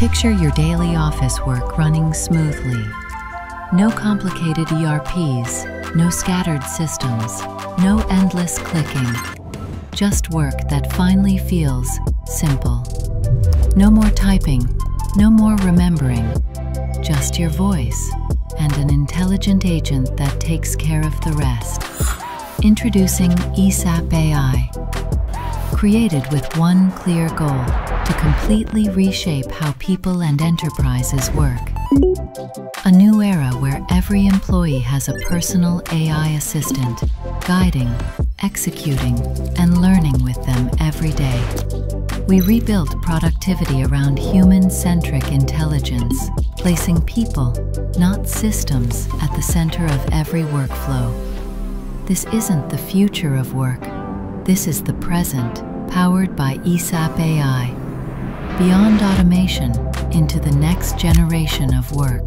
Picture your daily office work running smoothly. No complicated ERPs, no scattered systems, no endless clicking. Just work that finally feels simple. No more typing, no more remembering. Just your voice and an intelligent agent that takes care of the rest. Introducing ESAP AI. Created with one clear goal to completely reshape how people and enterprises work. A new era where every employee has a personal AI assistant, guiding, executing, and learning with them every day. We rebuilt productivity around human centric intelligence, placing people, not systems, at the center of every workflow. This isn't the future of work, this is the present, powered by ESAP AI. Beyond automation, into the next generation of work.